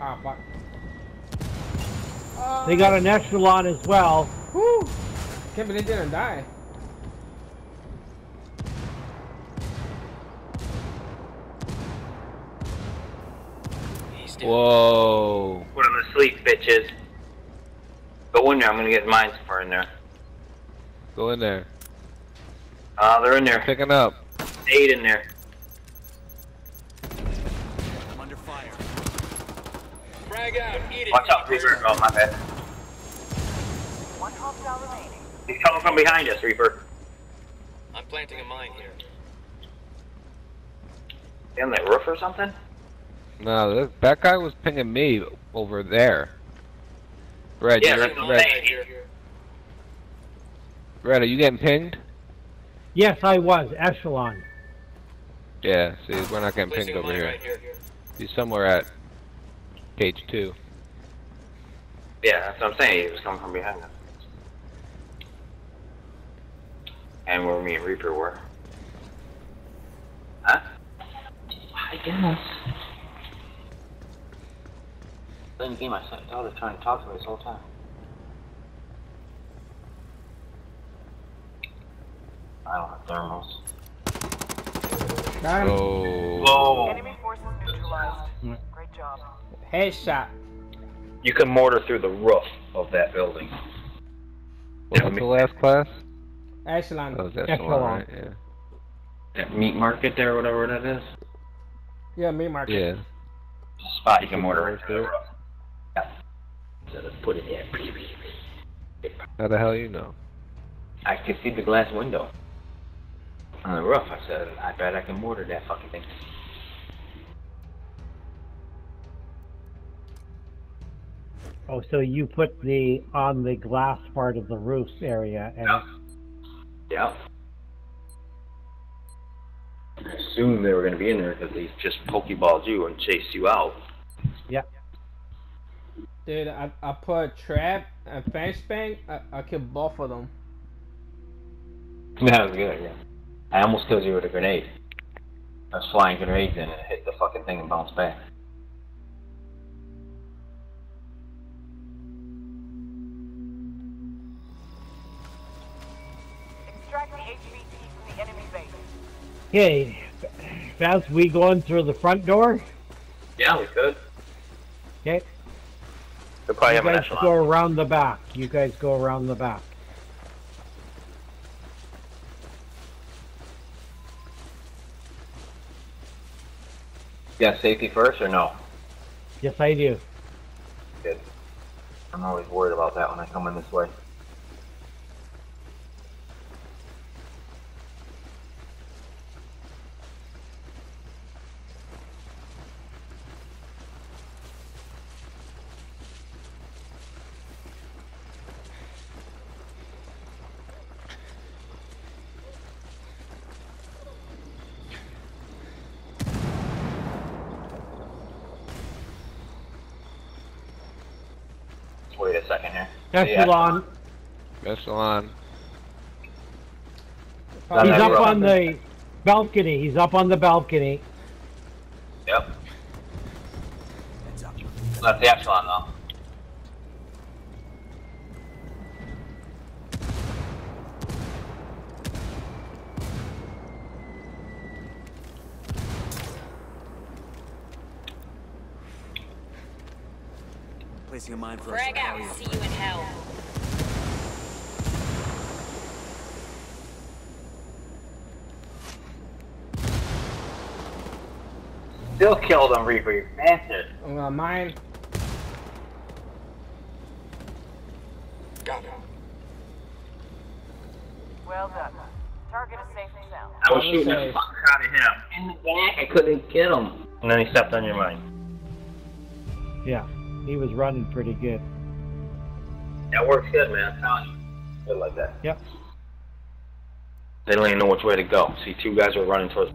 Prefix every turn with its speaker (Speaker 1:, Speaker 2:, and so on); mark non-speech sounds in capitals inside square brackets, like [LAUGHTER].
Speaker 1: Ah, fuck. Oh,
Speaker 2: They got an echelon as well.
Speaker 1: Whew. Can't believe they didn't die.
Speaker 3: Whoa.
Speaker 4: Put him to sleep, bitches. Go in there. I'm gonna get mines for in there.
Speaker 3: Go in there.
Speaker 4: Uh, they're in there.
Speaker 3: Picking up.
Speaker 4: Eight in there.
Speaker 5: Frag out. Eat it.
Speaker 4: Watch out, Reaper. Oh, my bad.
Speaker 6: One hostile remaining.
Speaker 4: He's coming from behind us, Reaper.
Speaker 5: I'm planting a mine here.
Speaker 4: He on that roof or something?
Speaker 3: No, that, that guy was pinging me over there. Red,
Speaker 4: Yeah,
Speaker 3: you're,
Speaker 4: that's what I'm
Speaker 3: Red.
Speaker 5: Here.
Speaker 3: Red, are you getting pinged?
Speaker 2: Yes, I was. Echelon.
Speaker 3: Yeah, see, we're not getting
Speaker 5: Placing
Speaker 3: pinged over here.
Speaker 5: right here.
Speaker 3: He's somewhere at cage two.
Speaker 4: Yeah, that's what I'm saying. He was coming from behind us. And where me and Reaper were. Huh? I guess. Same game. I sent daughter trying to talk to me this whole time. I don't have thermals.
Speaker 1: Got him.
Speaker 3: Oh.
Speaker 4: Whoa!
Speaker 6: Enemy forces neutralized. Great job.
Speaker 1: Headshot.
Speaker 4: You can mortar through the roof of that building.
Speaker 3: What was the last class?
Speaker 1: Echelon.
Speaker 3: Oh, that's the
Speaker 2: Echelon.
Speaker 3: one, right? Yeah.
Speaker 4: That meat market there, whatever that is.
Speaker 1: Yeah, me market.
Speaker 3: Yeah.
Speaker 4: Spot you can mortar right through the
Speaker 3: Through it.
Speaker 4: roof. Yeah. So let's put it there.
Speaker 3: How the hell you know?
Speaker 4: I can see the glass window on the roof. I said, I bet I can mortar that fucking thing.
Speaker 2: Oh, so you put the on the glass part of the roof area, and
Speaker 4: Yeah. Yep. I assumed they were going to be in there because they just pokeballed you and chased you out.
Speaker 2: yeah.
Speaker 1: Dude, I, I put a trap and fence bang. I, I killed both of them. [LAUGHS]
Speaker 4: That was good, yeah. I almost killed you with a grenade. I was flying grenades in and it hit the fucking thing and bounced back.
Speaker 2: Okay, Faz, we going through the front door?
Speaker 4: Yeah, we could.
Speaker 2: Okay.
Speaker 4: They'll probably
Speaker 2: You guys go around the back. You guys go around the back.
Speaker 4: Yeah, safety first or no?
Speaker 2: Yes, I do.
Speaker 4: Good. I'm always worried about that when I come in this way. Wait a second here.
Speaker 2: Echelon.
Speaker 3: Echelon.
Speaker 4: Done
Speaker 2: He's
Speaker 4: that
Speaker 2: up
Speaker 4: rough.
Speaker 2: on the balcony. He's up on the balcony.
Speaker 4: Yep. That's the echelon though.
Speaker 7: Placing a mine for
Speaker 8: Frag
Speaker 7: us.
Speaker 8: out. See you in hell.
Speaker 4: Still killed him, Reaper, you bastard.
Speaker 1: I'm gonna mine.
Speaker 5: Got it.
Speaker 6: Well done. Target is safe and sound.
Speaker 4: I was shooting the fuck out of him. In the back, I couldn't get him. And then he stepped on your mine.
Speaker 2: Yeah, he was running pretty good.
Speaker 4: That works good, man. I'm telling you. Good like that.
Speaker 2: Yep.
Speaker 4: They don't even know which way to go. See, two guys are running towards